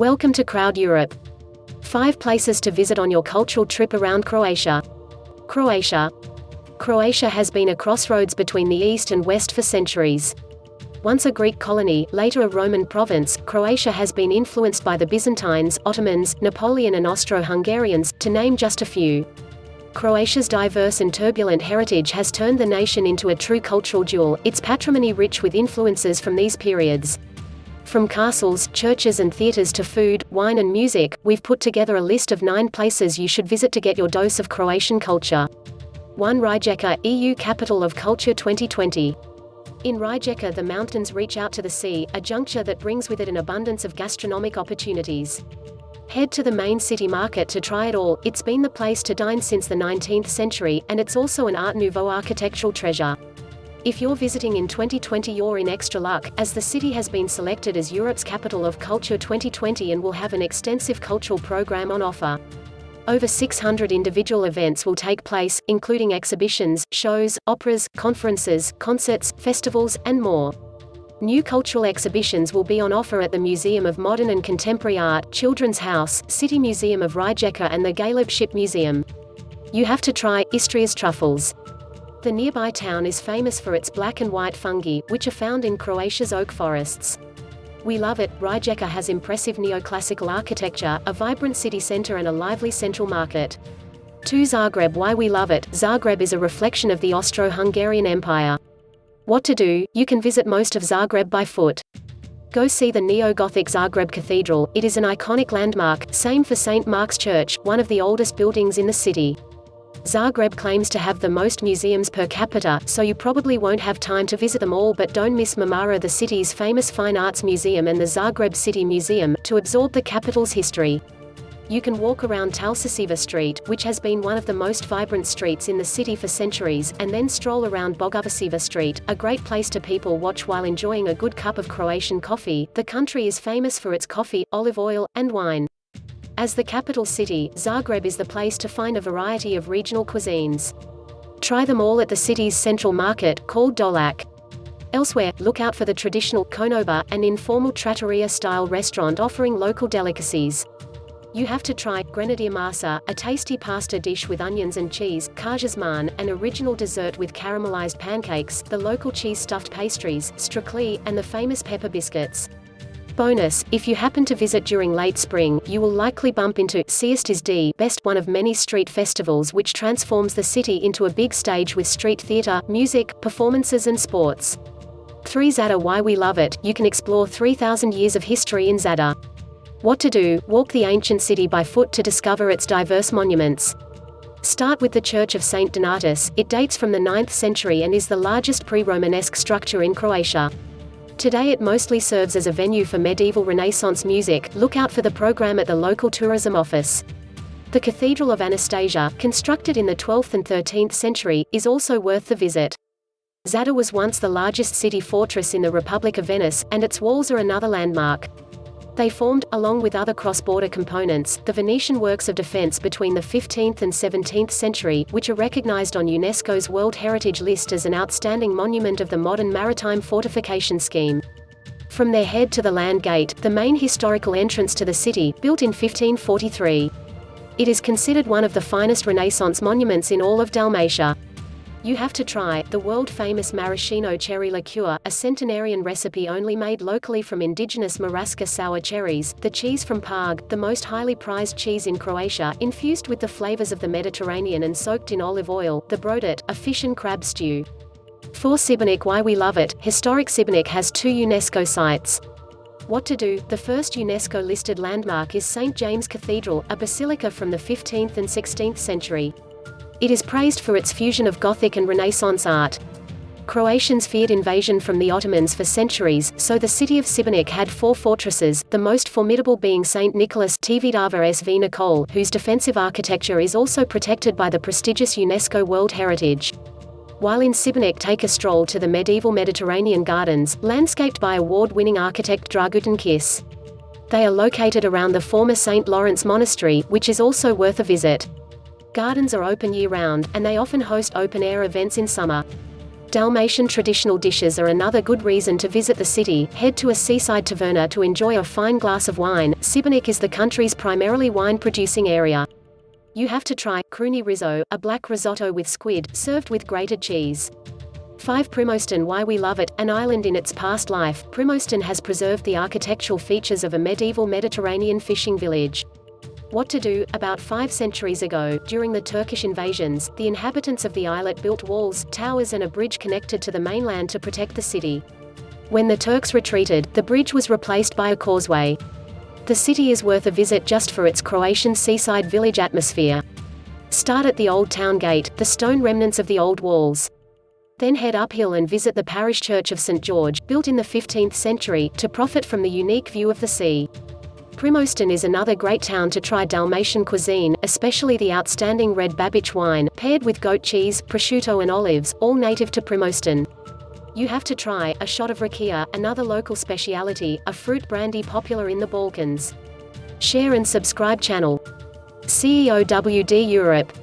Welcome to Crowd Europe. Five places to visit on your cultural trip around Croatia. Croatia. Croatia has been a crossroads between the East and West for centuries. Once a Greek colony, later a Roman province, Croatia has been influenced by the Byzantines, Ottomans, Napoleon and Austro-Hungarians, to name just a few. Croatia's diverse and turbulent heritage has turned the nation into a true cultural jewel, its patrimony rich with influences from these periods. From castles, churches and theatres to food, wine and music, we've put together a list of nine places you should visit to get your dose of Croatian culture. 1 Rijeka, EU Capital of Culture 2020. In Rijeka the mountains reach out to the sea, a juncture that brings with it an abundance of gastronomic opportunities. Head to the main city market to try it all, it's been the place to dine since the 19th century, and it's also an Art Nouveau architectural treasure. If you're visiting in 2020 you're in extra luck, as the city has been selected as Europe's Capital of Culture 2020 and will have an extensive cultural program on offer. Over 600 individual events will take place, including exhibitions, shows, operas, conferences, concerts, festivals, and more. New cultural exhibitions will be on offer at the Museum of Modern and Contemporary Art, Children's House, City Museum of Rijeka and the Galeb Ship Museum. You have to try Istria's truffles. The nearby town is famous for its black and white fungi, which are found in Croatia's oak forests. We love it, Rijeka has impressive neoclassical architecture, a vibrant city center and a lively central market. 2 Zagreb Why we love it, Zagreb is a reflection of the Austro-Hungarian Empire. What to do, you can visit most of Zagreb by foot. Go see the neo-Gothic Zagreb Cathedral, it is an iconic landmark, same for St. Mark's Church, one of the oldest buildings in the city. Zagreb claims to have the most museums per capita, so you probably won't have time to visit them all but don't miss Mimara the city's famous fine arts museum and the Zagreb City Museum, to absorb the capital's history. You can walk around Talsasiva Street, which has been one of the most vibrant streets in the city for centuries, and then stroll around Bogovićeva Street, a great place to people watch while enjoying a good cup of Croatian coffee. The country is famous for its coffee, olive oil, and wine. As the capital city, Zagreb is the place to find a variety of regional cuisines. Try them all at the city's central market, called Dolac. Elsewhere, look out for the traditional konoba, an informal trattoria-style restaurant offering local delicacies. You have to try grenadier masa, a tasty pasta dish with onions and cheese, kajasman, an original dessert with caramelized pancakes, the local cheese-stuffed pastries, štrukli, and the famous pepper biscuits. Bonus, if you happen to visit during late spring, you will likely bump into Cest is d'Best one of many street festivals which transforms the city into a big stage with street theater, music, performances and sports. 3 Zadar Why we love it, you can explore 3,000 years of history in Zadar. What to do, walk the ancient city by foot to discover its diverse monuments. Start with the Church of St. Donatus, it dates from the 9th century and is the largest pre-Romanesque structure in Croatia. Today it mostly serves as a venue for medieval Renaissance music, look out for the program at the local tourism office. The Cathedral of Anastasia, constructed in the 12th and 13th century, is also worth the visit. Zadar was once the largest city fortress in the Republic of Venice, and its walls are another landmark. They formed, along with other cross-border components, the Venetian works of defense between the 15th and 17th century, which are recognized on UNESCO's World Heritage List as an outstanding monument of the modern maritime fortification scheme. From their head to the land gate, the main historical entrance to the city, built in 1543. It is considered one of the finest Renaissance monuments in all of Dalmatia. You have to try the world-famous maraschino cherry liqueur, a centenarian recipe only made locally from indigenous Maraska sour cherries, the cheese from Pag, the most highly prized cheese in Croatia, infused with the flavors of the Mediterranean and soaked in olive oil, the brodet, a fish and crab stew. For Šibenik Why we love it, historic Šibenik has two UNESCO sites. What to do, the first UNESCO-listed landmark is St. James Cathedral, a basilica from the 15th and 16th century. It is praised for its fusion of Gothic and Renaissance art. Croatians feared invasion from the Ottomans for centuries, so the city of Šibenik had four fortresses, the most formidable being St. Nicholas Tvrđava SV Nicole, whose defensive architecture is also protected by the prestigious UNESCO World Heritage. While in Šibenik take a stroll to the medieval Mediterranean gardens, landscaped by award-winning architect Dragutin Kiš. They are located around the former St. Lawrence Monastery, which is also worth a visit. Gardens are open year-round, and they often host open-air events in summer. Dalmatian traditional dishes are another good reason to visit the city. Head to a seaside taverna to enjoy a fine glass of wine. Šibenik is the country's primarily wine producing area. You have to try Crni risotto, a black risotto with squid, served with grated cheese. 5. Primošten Why we love it, an island in its past life, Primošten has preserved the architectural features of a medieval Mediterranean fishing village. What to do? About five centuries ago, during the Turkish invasions, the inhabitants of the islet built walls, towers and a bridge connected to the mainland to protect the city. When the Turks retreated, the bridge was replaced by a causeway. The city is worth a visit just for its Croatian seaside village atmosphere. Start at the Old Town Gate, the stone remnants of the old walls. Then head uphill and visit the parish church of St. George, built in the 15th century, to profit from the unique view of the sea. Primošten is another great town to try Dalmatian cuisine, especially the outstanding red Babić wine, paired with goat cheese, prosciutto and olives, all native to Primošten. You have to try, a shot of rakia, another local speciality, a fruit brandy popular in the Balkans. Share and subscribe channel. CROWD Europe